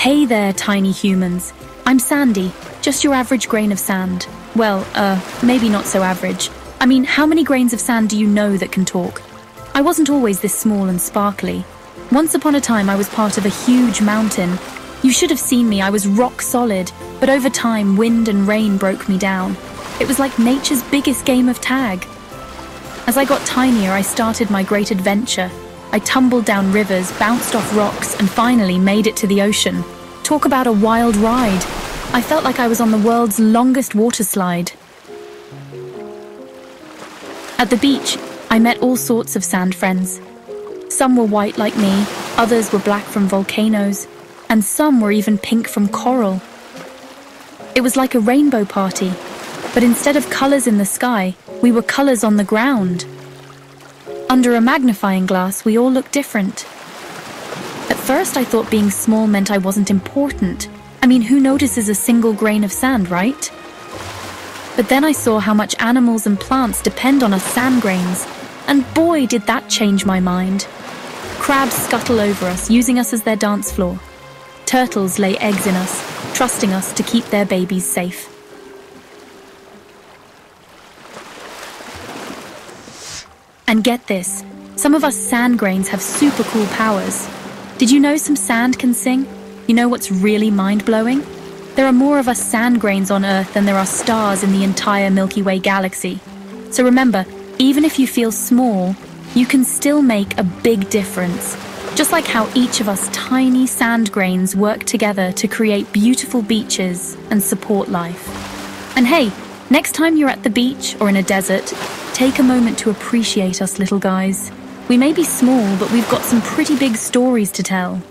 Hey there, tiny humans. I'm Sandy, just your average grain of sand. Well, uh, maybe not so average. I mean, how many grains of sand do you know that can talk? I wasn't always this small and sparkly. Once upon a time, I was part of a huge mountain. You should have seen me, I was rock solid, but over time, wind and rain broke me down. It was like nature's biggest game of tag. As I got tinier, I started my great adventure. I tumbled down rivers, bounced off rocks, and finally made it to the ocean. Talk about a wild ride. I felt like I was on the world's longest water slide. At the beach, I met all sorts of sand friends. Some were white like me, others were black from volcanoes, and some were even pink from coral. It was like a rainbow party, but instead of colours in the sky, we were colours on the ground. Under a magnifying glass, we all look different. At first, I thought being small meant I wasn't important. I mean, who notices a single grain of sand, right? But then I saw how much animals and plants depend on us sand grains, and boy, did that change my mind. Crabs scuttle over us, using us as their dance floor. Turtles lay eggs in us, trusting us to keep their babies safe. And get this some of us sand grains have super cool powers. Did you know some sand can sing? You know what's really mind blowing? There are more of us sand grains on Earth than there are stars in the entire Milky Way galaxy. So remember, even if you feel small, you can still make a big difference. Just like how each of us tiny sand grains work together to create beautiful beaches and support life. And hey, next time you're at the beach or in a desert, take a moment to appreciate us little guys. We may be small, but we've got some pretty big stories to tell.